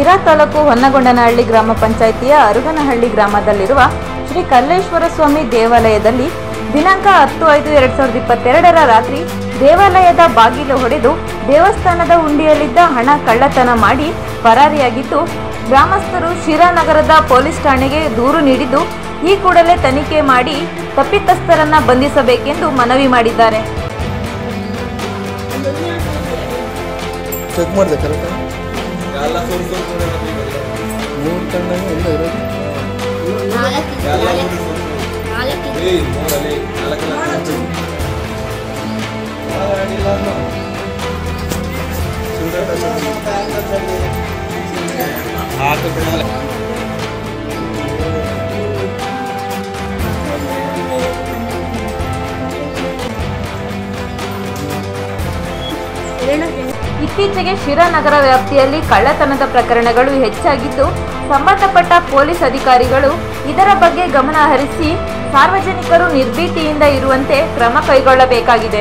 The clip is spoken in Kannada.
ಶಿರಾ ತಾಲೂಕು ಹೊನ್ನಗೊಂಡನಹಳ್ಳಿ ಗ್ರಾಮ ಪಂಚಾಯಿತಿಯ ಅರುಗನಹಳ್ಳಿ ಗ್ರಾಮದಲ್ಲಿರುವ ಶ್ರೀ ಕಲ್ಲೇಶ್ವರ ಸ್ವಾಮಿ ದೇವಾಲಯದಲ್ಲಿ ದಿನಾಂಕ ಹತ್ತು ಐದು ಎರಡ್ ಸಾವಿರದ ಇಪ್ಪತ್ತೆರಡರ ರಾತ್ರಿ ದೇವಾಲಯದ ಬಾಗಿಲು ಹೊಡೆದು ದೇವಸ್ಥಾನದ ಹುಂಡಿಯಲ್ಲಿದ್ದ ಹಣ ಕಳ್ಳತನ ಮಾಡಿ ಪರಾರಿಯಾಗಿದ್ದು, ಗ್ರಾಮಸ್ಥರು ಶಿರಾನಗರದ ಪೊಲೀಸ್ ಠಾಣೆಗೆ ದೂರು ನೀಡಿದ್ದು, ಈ ಕೂಡಲೇ ತನಿಖೆ ಮಾಡಿ ತಪ್ಪಿತಸ್ಥರನ್ನ ಬಂಧಿಸಬೇಕೆಂದು ಮನವಿ ಮಾಡಿದ್ದಾರೆ. ಮೂರು ಕಣ್ಣಾಗ ಎಲ್ಲ ಇರೋದು ಎಲ್ಲ ಸುರ್ ಸುರ್ ಸುರ್. ಏಯ್, ಮೂರಲ್ಲಿ ನಾಲ್ಕಲ್ಲ ಹಾಕು ಬಿಡಲ್ಲ. ಇತ್ತೀಚೆಗೆ ಶಿರಾನಗರ ವ್ಯಾಪ್ತಿಯಲ್ಲಿ ಕಳ್ಳತನದ ಪ್ರಕರಣಗಳು ಹೆಚ್ಚಾಗಿದ್ದು, ಸಂಬಂಧಪಟ್ಟ ಪೊಲೀಸ್ ಅಧಿಕಾರಿಗಳು ಇದರ ಬಗ್ಗೆ ಗಮನ ಹರಿಸಿ ಸಾರ್ವಜನಿಕರು ನಿರ್ಭೀತಿಯಿಂದ ಇರುವಂತೆ ಕ್ರಮ ಕೈಗೊಳ್ಳಬೇಕಾಗಿದೆ.